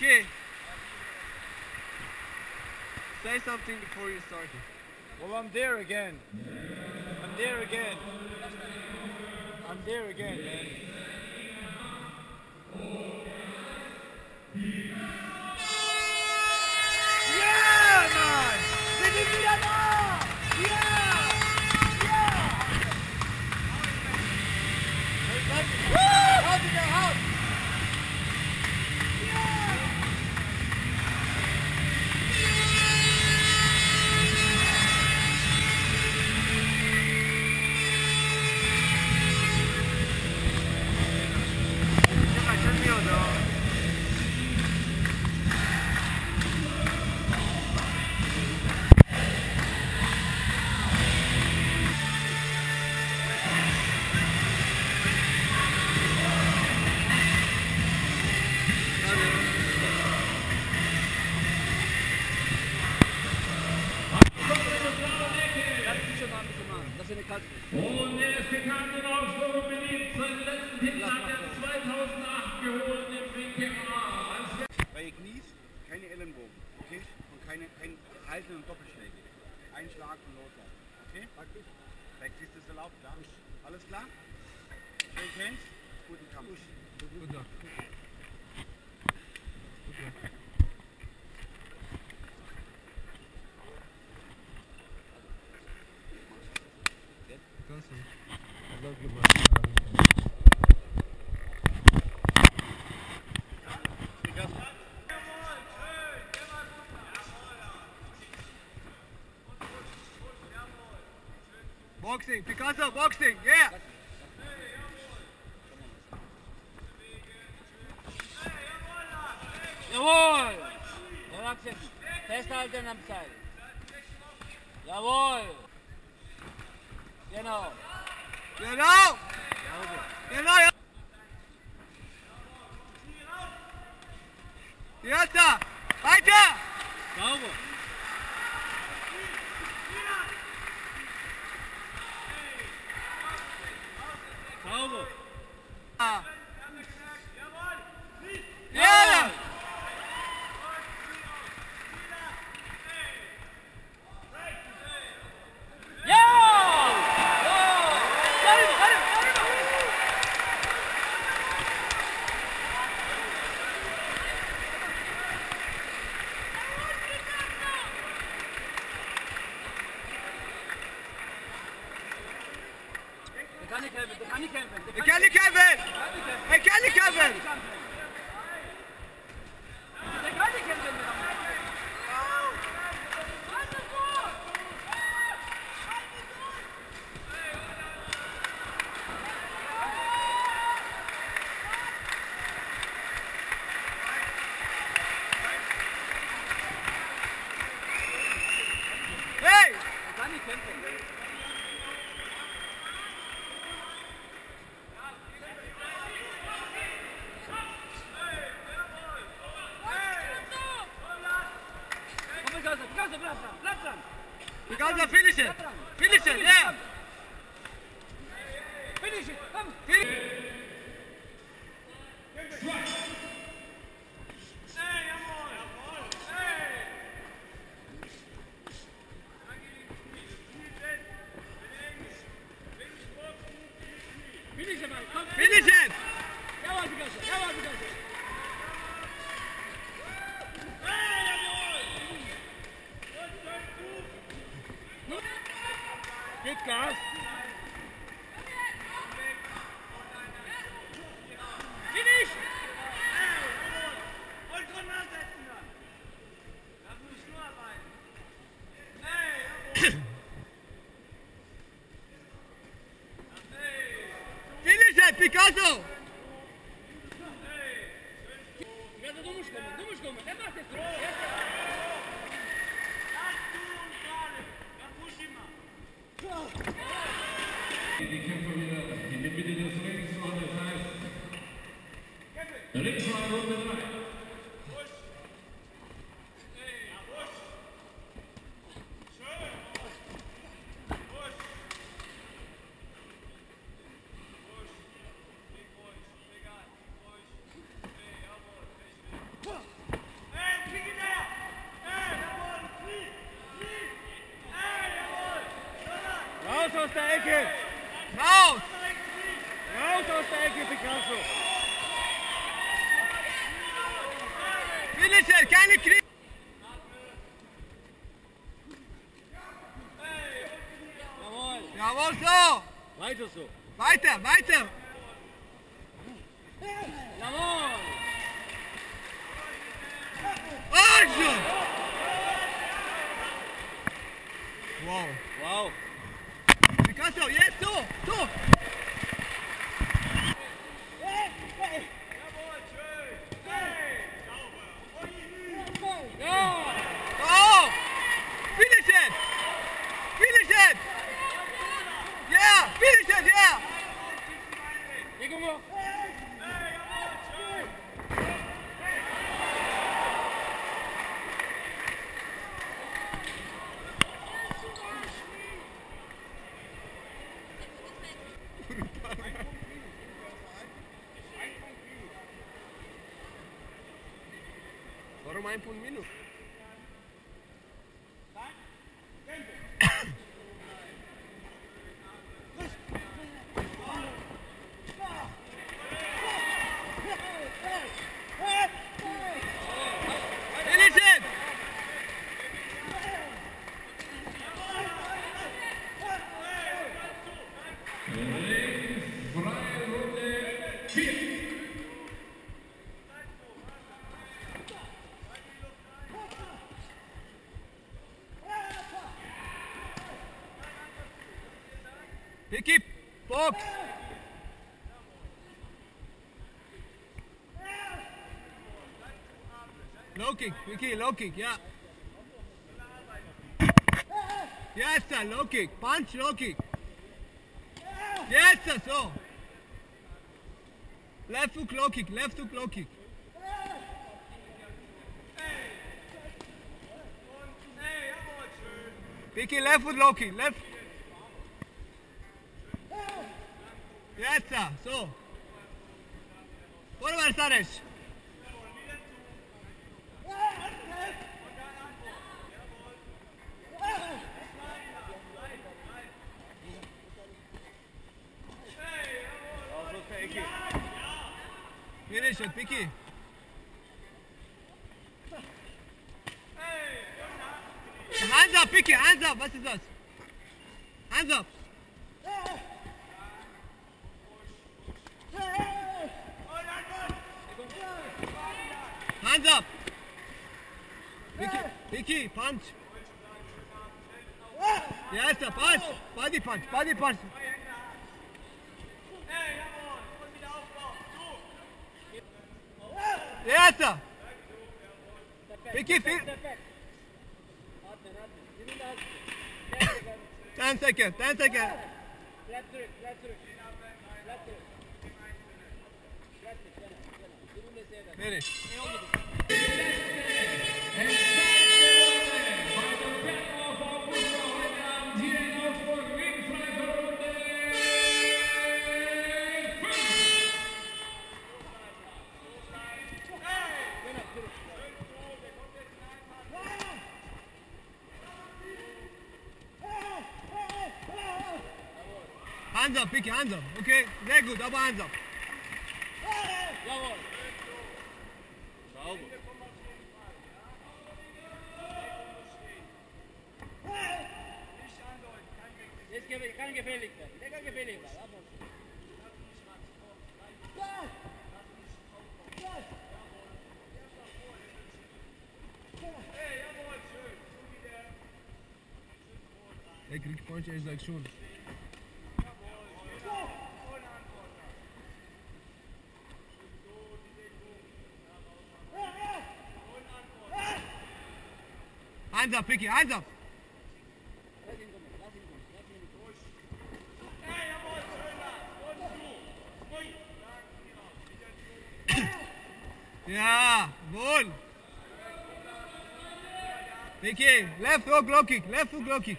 Vicky. Say something before you start. Well, I'm there again. I'm there again. I'm there again, man. Und der und auch so beliebt seinen letzten Titel hat er 2008 geholt im WKA. Bei Knies keine Ellenbogen, okay? Und keine, kein Halten und Doppelschläge. Ein Schlag und loslaufen, okay? Bei Knies ist erlaubt, ja? Alles klar? Shake hands, guten Kampf. Boxing, Picasso, boxing, yeah. Jawohl! Relax jetzt. Festhalten am Seil. Jawohl! Genau. Genau. Genau, ja. Erster. Weiter. Sauber. Sauber. Ah. Ja. Ja! Der kann nicht kämpfen, der kann nicht kämpfen. Der Ich kann nicht kämpfen. Ich kann nicht kämpfen. Der kann nicht kämpfen. Hey. Der kann nicht kämpfen. Komm, Picasso, Picasso, bleib dran, bleib dran. Picasso, finish it. Finish it, Picasso! Die Kämpfer wieder in die Mitte des Rings, Runde 3. Ringsrunde 3. Jawohl, so. Weiter so. Weiter, weiter. Jawohl. Also. Wow. Wow. Picasso, jetzt so, so. Ja. Warum ein Punkt Minus? Picky, box! Low kick, Vicky, low kick, yeah. Yes, sir, low kick. Punch, low kick. Yes, sir, so. Left hook, low kick, left hook, low kick. Vicky, left foot, low kick, left. Yes, sir, so. Forward, Saresh. Auf, los, der Ecke. Finish it, Vicky. Hands up, Vicky, hands up. Was ist das? Hands up. Hands up. Vicky, Vicky, punch. Yes, sir, punch. Body punch, body punch. Yes, sir. Vicky, fi- Atmen, atmen. Nimm ihn da. Bleib zurück. 10 seconds, 10 seconds. Bleib zurück, bleib zurück. Bleib zurück. Bleib Hands up, Vicky, hands up. Okay, sehr gut, aber hands up. Jawohl. Sauber. Jetzt kann gefährlich werden. Der kann gefährlich werden. Ab und zu. Er kriegt Punch, er sagt schon. Hands up, Vicky, hands up. Ja, wohl. Vicky, left hook, low kick, left hook, low kick.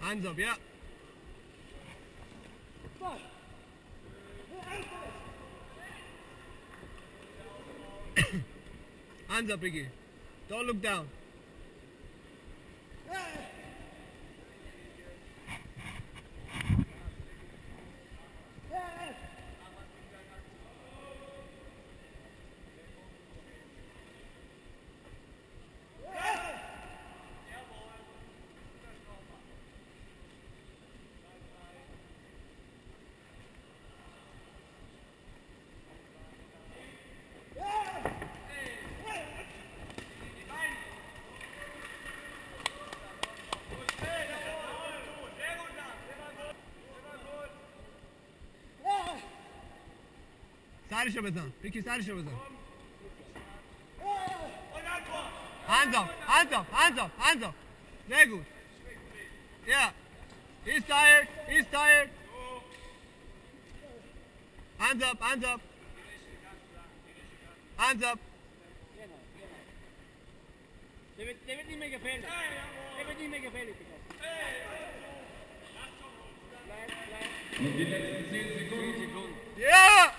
Hands up, yeah. Hands up, Ricky. Don't look down. her şey beten. Peki her şey beten. Hands up, hands up, hands up, hands up. Very good. Yeah. He's tired, he's tired. Hands up, hands up. Hands up. Yeah!